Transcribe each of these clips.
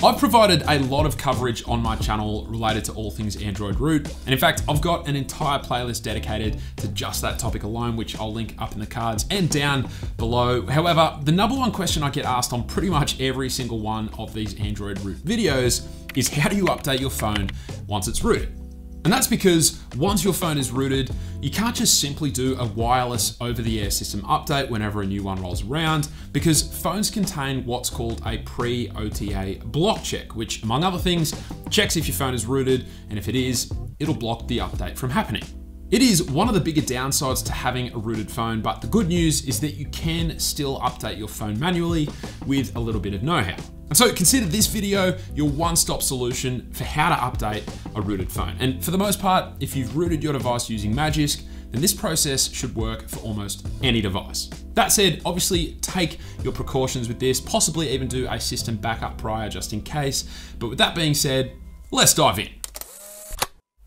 I've provided a lot of coverage on my channel related to all things Android root. And in fact, I've got an entire playlist dedicated to just that topic alone, which I'll link up in the cards and down below. However, the number one question I get asked on pretty much every single one of these Android root videos is how do you update your phone once it's rooted? And that's because once your phone is rooted, you can't just simply do a wireless over the air system update whenever a new one rolls around, because phones contain what's called a pre OTA block check, which, among other things, checks if your phone is rooted, and if it is, it'll block the update from happening. It is one of the bigger downsides to having a rooted phone, but the good news is that you can still update your phone manually with a little bit of know how. And so consider this video your one-stop solution for how to update a rooted phone. And for the most part, if you've rooted your device using Magisk, then this process should work for almost any device. That said, obviously take your precautions with this, possibly even do a system backup prior just in case. But with that being said, let's dive in.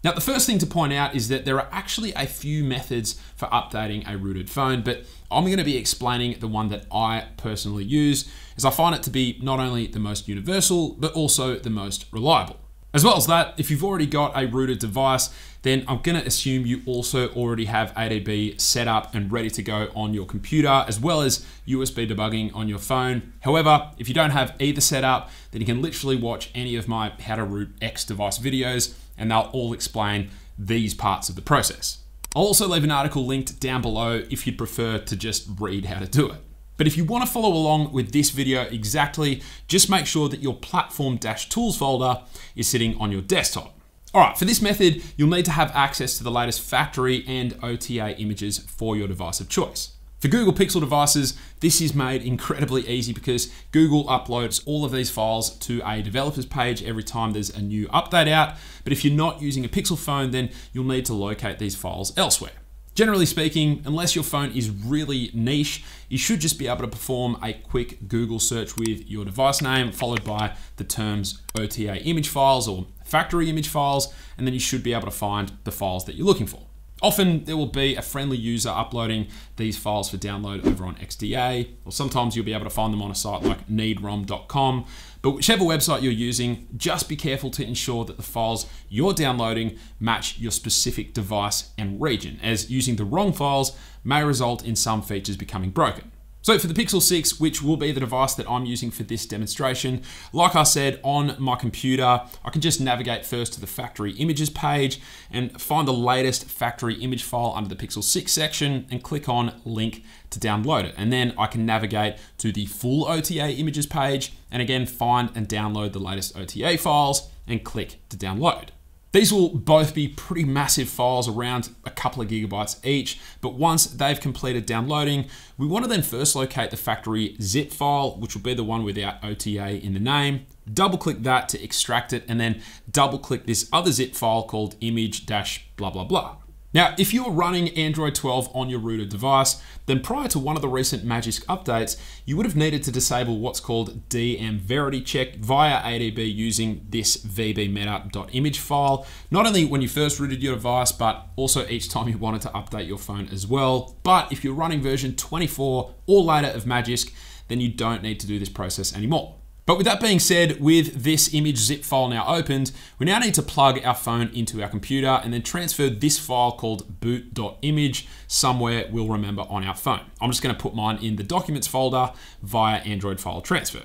Now, the first thing to point out is that there are actually a few methods for updating a rooted phone, but I'm gonna be explaining the one that I personally use, as I find it to be not only the most universal, but also the most reliable. As well as that, if you've already got a rooted device, then I'm gonna assume you also already have ADB set up and ready to go on your computer, as well as USB debugging on your phone. However, if you don't have either set up, then you can literally watch any of my how to root X device videos, and they'll all explain these parts of the process. I'll also leave an article linked down below if you'd prefer to just read how to do it. But if you want to follow along with this video exactly, just make sure that your platform-tools folder is sitting on your desktop. All right, for this method, you'll need to have access to the latest factory and OTA images for your device of choice. For Google Pixel devices, this is made incredibly easy because Google uploads all of these files to a developer's page every time there's a new update out. But if you're not using a Pixel phone, then you'll need to locate these files elsewhere. Generally speaking, unless your phone is really niche, you should just be able to perform a quick Google search with your device name, followed by the terms OTA image files or factory image files, and then you should be able to find the files that you're looking for. Often there will be a friendly user uploading these files for download over on XDA, or sometimes you'll be able to find them on a site like needrom.com. But whichever website you're using, just be careful to ensure that the files you're downloading match your specific device and region, as using the wrong files may result in some features becoming broken. So for the Pixel 6, which will be the device that I'm using for this demonstration, like I said, on my computer, I can just navigate first to the factory images page and find the latest factory image file under the Pixel 6 section and click on link to download it. And then I can navigate to the full OTA images page and again, find and download the latest OTA files and click to download. These will both be pretty massive files around a couple of gigabytes each, but once they've completed downloading, we want to then first locate the factory zip file, which will be the one without OTA in the name, double click that to extract it, and then double click this other zip file called image dash blah blah blah. Now, if you're running Android 12 on your rooted device, then prior to one of the recent Magisk updates, you would have needed to disable what's called DM Verity Check via ADB using this vbmeta.image file, not only when you first rooted your device, but also each time you wanted to update your phone as well. But if you're running version 24 or later of Magisk, then you don't need to do this process anymore. But with that being said, with this image zip file now opened, we now need to plug our phone into our computer and then transfer this file called boot.image somewhere we'll remember on our phone. I'm just gonna put mine in the documents folder via Android file transfer.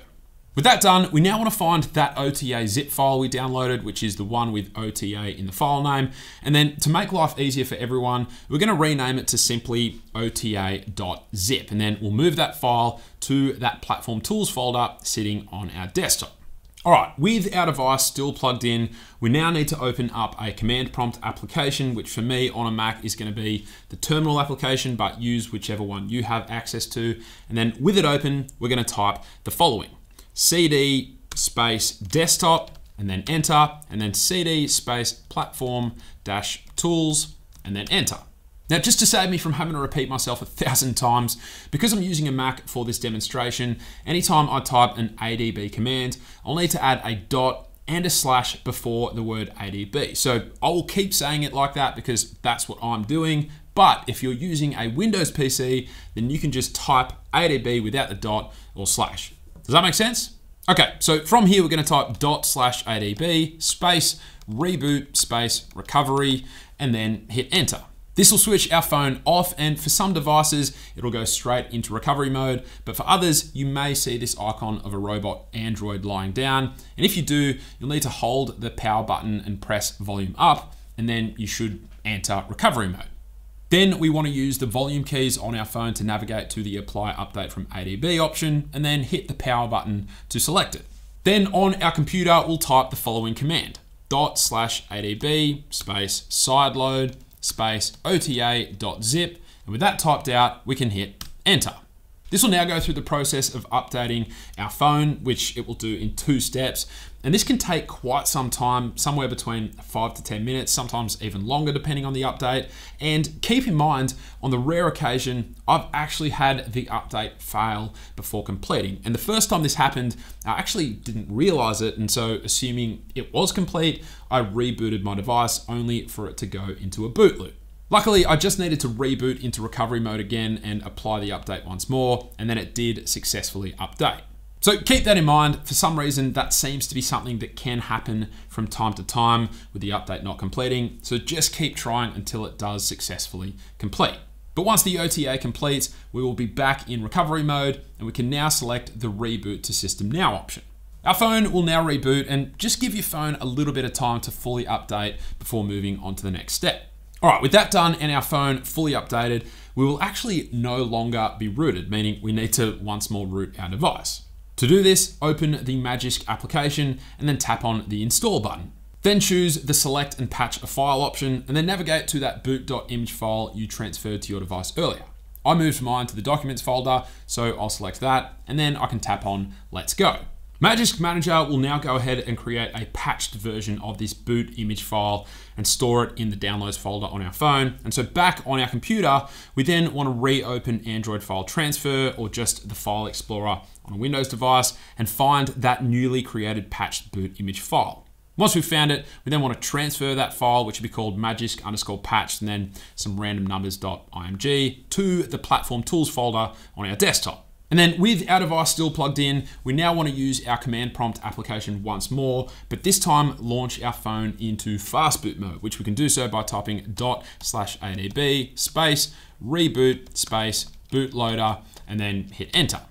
With that done, we now want to find that OTA zip file we downloaded, which is the one with OTA in the file name. And then to make life easier for everyone, we're going to rename it to simply ota.zip. And then we'll move that file to that platform tools folder sitting on our desktop. All right, with our device still plugged in, we now need to open up a command prompt application, which for me on a Mac is gonna be the terminal application, but use whichever one you have access to. And then with it open, we're gonna type the following cd space desktop and then enter, and then cd space platform dash tools and then enter. Now, just to save me from having to repeat myself a thousand times, because I'm using a Mac for this demonstration, anytime I type an ADB command, I'll need to add a dot and a slash before the word ADB. So I will keep saying it like that because that's what I'm doing. But if you're using a Windows PC, then you can just type ADB without the dot or slash. Does that make sense? Okay, so from here we're going to type dot slash adb space reboot space recovery and then hit enter. This will switch our phone off and for some devices, it'll go straight into recovery mode. But for others, you may see this icon of a robot Android lying down. And if you do, you'll need to hold the power button and press volume up, and then you should enter recovery mode. Then we want to use the volume keys on our phone to navigate to the apply update from ADB option and then hit the power button to select it. Then on our computer, we'll type the following command, dot slash ADB space sideload space OTA dot zip. And with that typed out, we can hit enter. This will now go through the process of updating our phone, which it will do in two steps. And this can take quite some time, somewhere between five to 10 minutes, sometimes even longer depending on the update. And keep in mind, on the rare occasion, I've actually had the update fail before completing. And the first time this happened, I actually didn't realize it. And so assuming it was complete, I rebooted my device only for it to go into a boot loop. Luckily, I just needed to reboot into recovery mode again and apply the update once more, and then it did successfully update. So keep that in mind. For some reason, that seems to be something that can happen from time to time with the update not completing. So just keep trying until it does successfully complete. But once the OTA completes, we will be back in recovery mode and we can now select the reboot to system now option. Our phone will now reboot and just give your phone a little bit of time to fully update before moving on to the next step. All right, with that done and our phone fully updated, we will actually no longer be rooted, meaning we need to once more root our device. To do this, open the Magisk application and then tap on the install button. Then choose the select and patch a file option and then navigate to that boot.img file you transferred to your device earlier. I moved mine to the documents folder, so I'll select that and then I can tap on let's go. Magisk Manager will now go ahead and create a patched version of this boot image file and store it in the downloads folder on our phone. And so back on our computer, we then want to reopen Android file transfer or just the file explorer on a Windows device and find that newly created patched boot image file. Once we've found it, we then want to transfer that file, which will be called magisk underscore patched and then some random numbers.img to the platform tools folder on our desktop. And then with out our device still plugged in, we now want to use our command prompt application once more, but this time launch our phone into fast boot mode, which we can do so by typing dot slash adb space reboot space bootloader and then hit enter.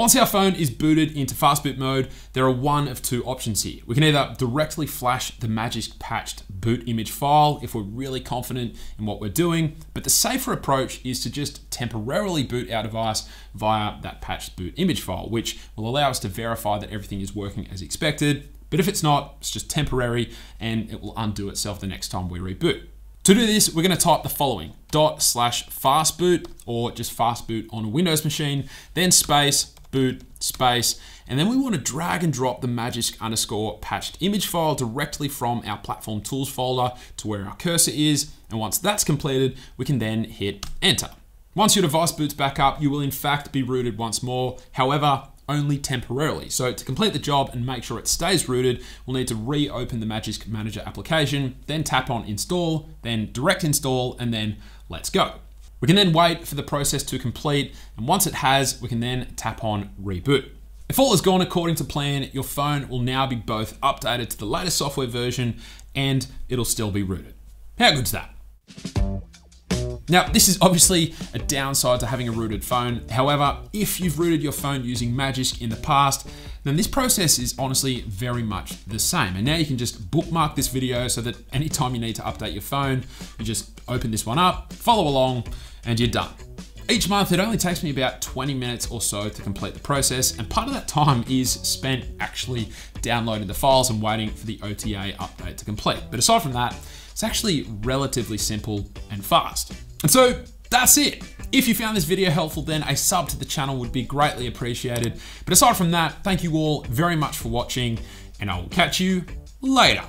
Once our phone is booted into fastboot mode, there are one of two options here. We can either directly flash the Magisk patched boot image file if we're really confident in what we're doing, but the safer approach is to just temporarily boot our device via that patched boot image file, which will allow us to verify that everything is working as expected. But if it's not, it's just temporary and it will undo itself the next time we reboot. To do this, we're going to type the following dot slash fastboot or just fastboot on a Windows machine, then space boot, space, and then we want to drag and drop the magisk underscore patched image file directly from our platform tools folder to where our cursor is. And once that's completed, we can then hit enter. Once your device boots back up, you will in fact be rooted once more. However, only temporarily. So to complete the job and make sure it stays rooted, we'll need to reopen the Magisk Manager application, then tap on install, then direct install, and then let's go. We can then wait for the process to complete, and once it has, we can then tap on reboot. If all has gone according to plan, your phone will now be both updated to the latest software version and it'll still be rooted. How good's that? Now, this is obviously a downside to having a rooted phone. However, if you've rooted your phone using Magisk in the past, then this process is honestly very much the same. And now you can just bookmark this video so that anytime you need to update your phone, you just open this one up, follow along, and you're done. Each month, it only takes me about 20 minutes or so to complete the process, and part of that time is spent actually downloading the files and waiting for the OTA update to complete. But aside from that, it's actually relatively simple and fast. And so that's it. If you found this video helpful, then a sub to the channel would be greatly appreciated. But aside from that, thank you all very much for watching, and I will catch you later.